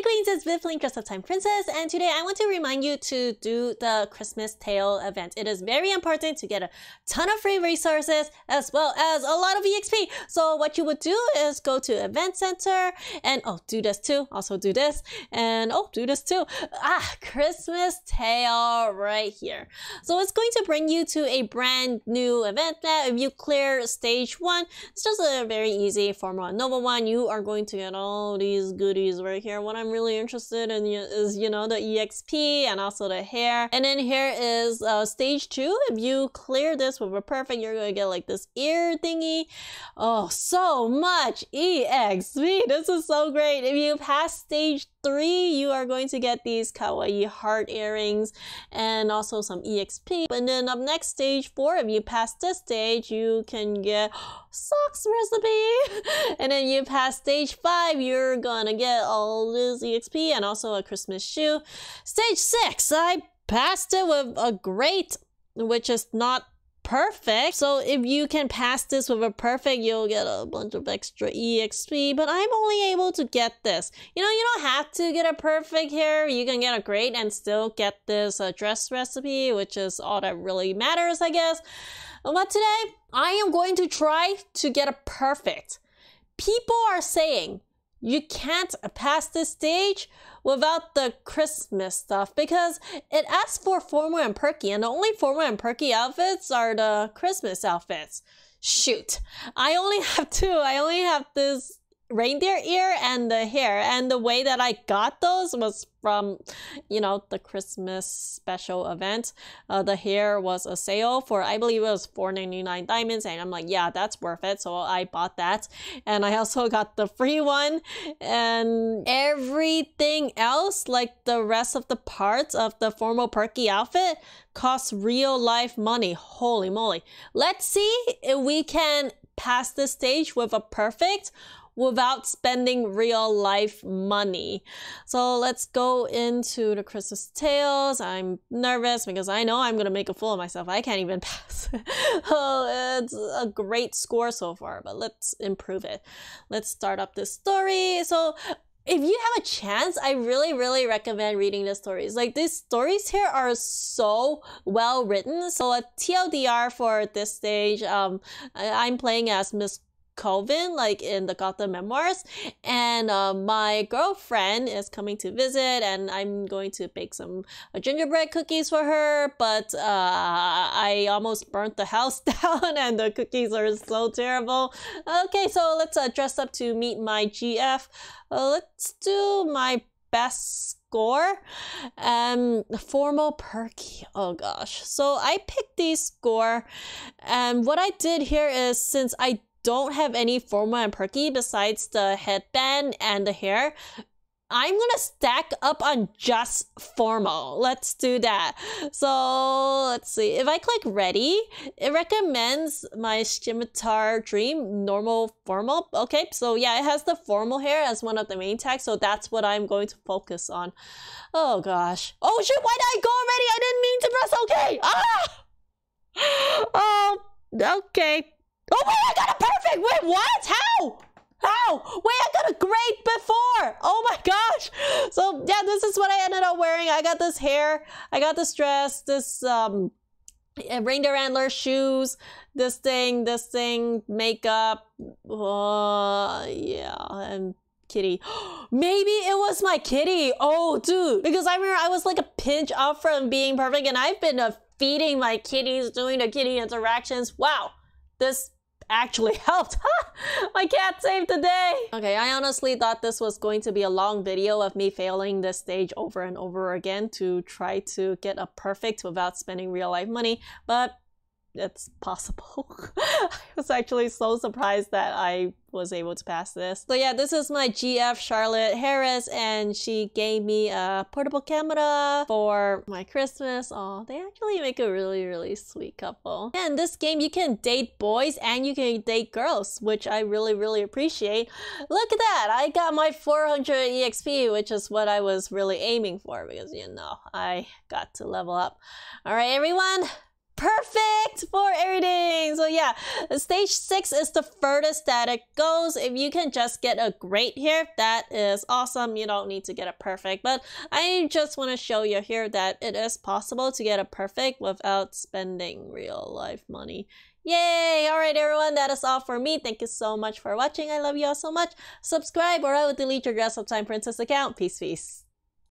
Hi Queens, it's Vivlink, Dress Up Time Princess, and today I want to remind you to do the Christmas Tale event. It is very important to get a ton of free resources as well as a lot of EXP. So what you would do is go to Event Center and oh, do this too. Also do this and oh, do this too. Ah, Christmas Tale right here. So it's going to bring you to a brand new event that if you clear stage one, it's just a very easy Formula Nova one. You are going to get all these goodies right here. What I'm really interested in is, you know, the EXP and also the hair. And then here is uh, stage two. If you clear this with a perfect, you're to get like this ear thingy. Oh, so much EXP. This is so great. If you pass stage three, you are going to get these kawaii heart earrings and also some EXP. And then up next, stage four, if you pass this stage, you can get socks recipe. and then you pass stage five, you're gonna get all this EXP and also a Christmas shoe. Stage six, I passed it with a great, which is not perfect. So if you can pass this with a perfect, you'll get a bunch of extra EXP, but I'm only able to get this. You know, you don't have to get a perfect here. You can get a great and still get this uh, dress recipe, which is all that really matters, I guess. But today, I am going to try to get a perfect. People are saying you can't pass this stage without the Christmas stuff because it asks for formal and perky, and the only formal and perky outfits are the Christmas outfits. Shoot, I only have two. I only have this reindeer ear and the hair. And the way that i got those was from you know the christmas special event. Uh, the hair was a sale for i believe it was 4.99 diamonds. And i'm like yeah that's worth it. So i bought that. And i also got the free one. And everything else like the rest of the parts of the formal perky outfit costs real life money. Holy moly. Let's see if we can pass this stage with a perfect without spending real life money. So let's go into the Christmas tales. I'm nervous because I know I'm gonna make a fool of myself. I can't even pass. oh, it's a great score so far, but let's improve it. Let's start up this story. So if you have a chance, I really, really recommend reading the stories. Like these stories here are so well written. So a TLDR for this stage, um, I'm playing as Miss Colvin, like in the Gothic Memoirs. And uh, my girlfriend is coming to visit, and I'm going to bake some uh, gingerbread cookies for her. But uh, I almost burnt the house down, and the cookies are so terrible. Okay, so let's uh, dress up to meet my GF. Uh, let's do my best score um formal perky oh gosh so i picked these score and what i did here is since i don't have any formal and perky besides the headband and the hair, I'm gonna stack up on just formal. Let's do that. So let's see. If I click ready, it recommends my Scimitar Dream normal formal. Okay, so yeah, it has the formal hair as one of the main tags, so that's what I'm going to focus on. Oh gosh. Oh shit, why did I go already? I didn't mean to press okay. Ah! Oh, okay. Oh wait, I got a perfect! Wait, what? How? How? Wait, I got a great before! Oh my gosh! So yeah, this is what I ended up wearing. I got this hair, I got this dress, this um reindeer antler shoes, this thing, this thing, makeup, uh, yeah, and kitty. Maybe it was my kitty. Oh, dude. Because I remember I was like a pinch off from being perfect and I've been feeding my kitties, doing the kitty interactions. Wow. This actually helped. My cat saved the day! Okay, I honestly thought this was going to be a long video of me failing this stage over and over again to try to get a perfect without spending real life money, but it's possible. I was actually so surprised that I was able to pass this. So yeah, this is my GF Charlotte Harris and she gave me a portable camera for my Christmas. Oh, they actually make a really, really sweet couple. And this game, you can date boys and you can date girls, which I really, really appreciate. Look at that! I got my 400 EXP, which is what I was really aiming for because, you know, I got to level up. All right, everyone, perfect for everything. So yeah, stage six is the furthest that it goes. If you can just get a great here, that is awesome. You don't need to get a perfect, but I just want to show you here that it is possible to get a perfect without spending real life money. Yay! Alright everyone, that is all for me. Thank you so much for watching. I love you all so much. Subscribe or I will delete your Dress Up Time Princess account. Peace, peace.